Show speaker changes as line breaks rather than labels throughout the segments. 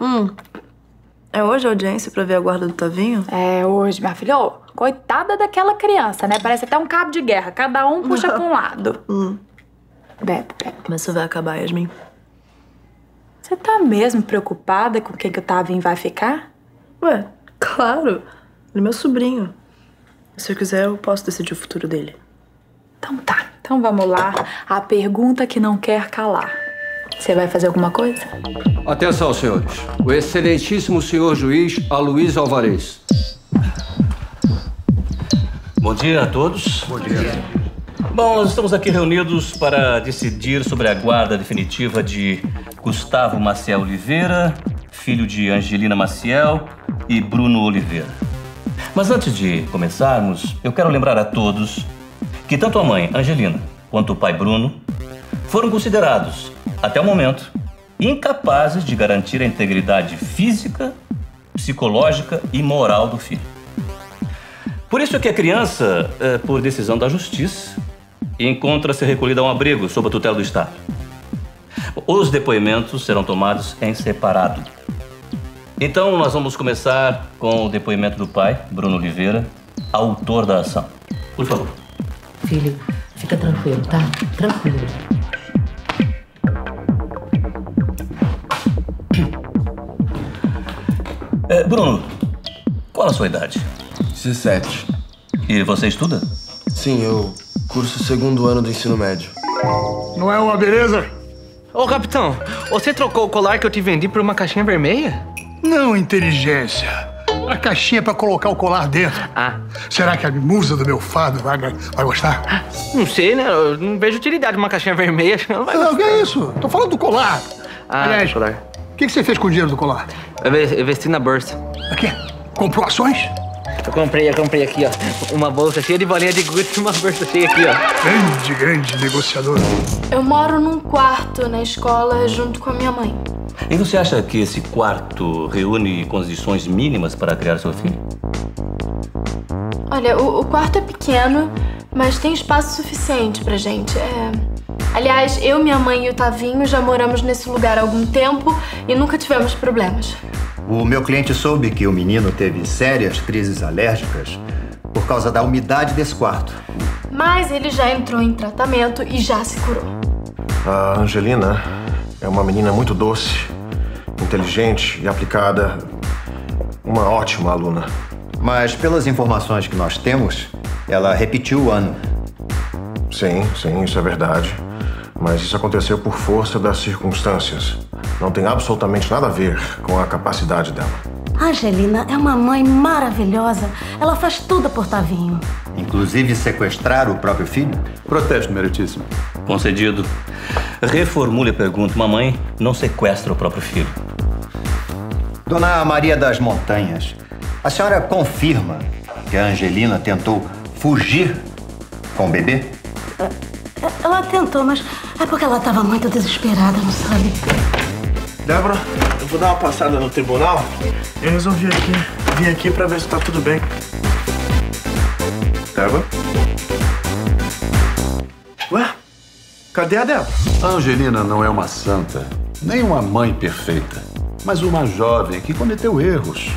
Hum. É hoje a audiência pra ver a guarda do Tavinho?
É hoje, minha filha. Ô, coitada daquela criança, né? Parece até um cabo de guerra. Cada um puxa pra um lado.
Hum.
Bebe, bebe.
Mas isso vai acabar, Yasmin.
Você tá mesmo preocupada com quem que o Tavinho vai ficar?
Ué, claro. Ele é meu sobrinho. Se eu quiser, eu posso decidir o futuro dele.
Então tá. Então vamos lá. A pergunta que não quer calar. Você vai fazer alguma coisa?
Atenção, senhores. O excelentíssimo senhor juiz Aloysio Alvarez.
Bom dia a todos.
Bom dia.
Bom, nós estamos aqui reunidos para decidir sobre a guarda definitiva de Gustavo Maciel Oliveira, filho de Angelina Maciel e Bruno Oliveira. Mas antes de começarmos, eu quero lembrar a todos que tanto a mãe, Angelina, quanto o pai, Bruno, foram considerados, até o momento, incapazes de garantir a integridade física, psicológica e moral do filho. Por isso é que a criança, é, por decisão da justiça, encontra-se recolhida a um abrigo sob a tutela do Estado. Os depoimentos serão tomados em separado. Então, nós vamos começar com o depoimento do pai, Bruno Oliveira, autor da ação. Por favor.
Filho, fica tranquilo, tá? Tranquilo.
É, Bruno, qual a sua idade?
17.
E você estuda?
Sim, eu curso o segundo ano do ensino médio.
Não é uma beleza? Ô, capitão, você trocou o colar que eu te vendi por uma caixinha vermelha?
Não, inteligência. A caixinha pra colocar o colar dentro.
Ah,
Será que a musa do meu fado vai, vai gostar?
não sei, né? Eu não vejo utilidade de uma caixinha vermelha. Não vai
Não, o que é isso? Tô falando do colar.
Ah,
Aliás,
colar.
O que, que você fez com o dinheiro do colar?
Eu ve- eu vesti na bolsa.
Aqui, comprou ações?
Eu comprei, eu comprei aqui, ó. Uma bolsa cheia de bolinha de gude e uma bolsa cheia aqui, ó.
Grande, grande negociador.
Eu moro num quarto na escola junto com a minha mãe.
E você acha que esse quarto reúne condições mínimas para criar seu filho?
Olha, o, o quarto é pequeno, mas tem espaço suficiente pra gente. É... Aliás, eu, minha mãe e o Tavinho já moramos nesse lugar há algum tempo e nunca tivemos problemas.
O meu cliente soube que o menino teve sérias crises alérgicas por causa da umidade desse quarto.
Mas ele já entrou em tratamento e já se curou.
A Angelina é uma menina muito doce, inteligente e aplicada. Uma ótima aluna.
Mas pelas informações que nós temos, ela repetiu o ano.
Sim, sim, isso é verdade. Mas isso aconteceu por força das circunstâncias. Não tem absolutamente nada a ver com a capacidade dela.
A Angelina é uma mãe maravilhosa. Ela faz tudo por Tavinho.
Inclusive sequestrar o próprio filho?
Protesto, meritíssimo. Concedido. Reformule a pergunta. Uma mãe não sequestra o próprio filho.
Dona Maria das Montanhas, a senhora confirma que a Angelina tentou fugir com o bebê?
Ela tentou, mas é porque ela estava muito desesperada, não sabe?
Débora, eu vou dar uma passada no tribunal. Eu resolvi aqui, vim aqui pra ver se tá tudo bem.
Débora?
Ué? Cadê a Débora?
A Angelina não é uma santa, nem uma mãe perfeita, mas uma jovem que cometeu erros.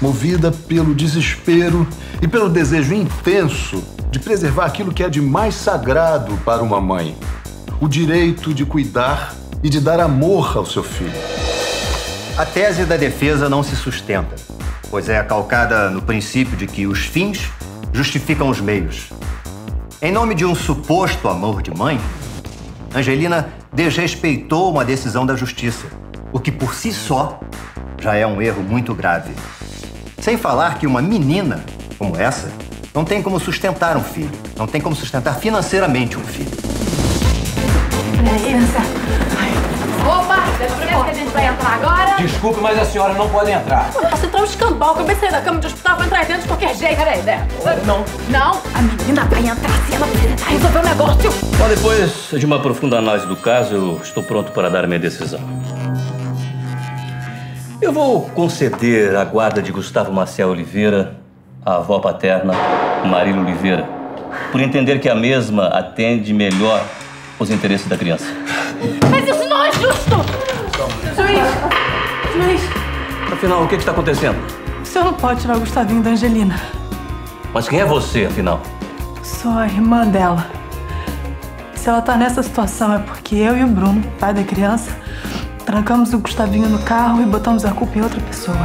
Movida pelo desespero e pelo desejo intenso de preservar aquilo que é de mais sagrado para uma mãe: o direito de cuidar e de dar amor ao seu filho.
A tese da defesa não se sustenta, pois é calcada no princípio de que os fins justificam os meios. Em nome de um suposto amor de mãe, Angelina desrespeitou uma decisão da justiça, o que por si só já é um erro muito grave. Sem falar que uma menina como essa não tem como sustentar um filho, não tem como sustentar financeiramente um filho.
Opa, dá licença que a gente vai entrar agora.
Desculpe, mas a senhora não pode entrar.
Você tá um escambau. Acabei de sair da cama de hospital, vou entrar dentro de qualquer jeito. Peraí, Débora.
Não.
Não, a menina vai entrar sim, ela precisa resolver o negócio.
Bom, depois de uma profunda análise do caso, eu estou pronto para dar minha decisão. Eu vou conceder a guarda de Gustavo Maciel Oliveira à avó paterna, Marília Oliveira, por entender que a mesma atende melhor os interesses da criança.
Mas isso não é justo! Juiz, Juiz,
Afinal, o que está acontecendo?
o senhor não pode tirar o Gustavinho da Angelina.
Mas quem é você, afinal?
Sou a irmã dela. Se ela tá nessa situação é porque eu e o Bruno, pai da criança, trancamos o Gustavinho no carro e botamos a culpa em outra pessoa.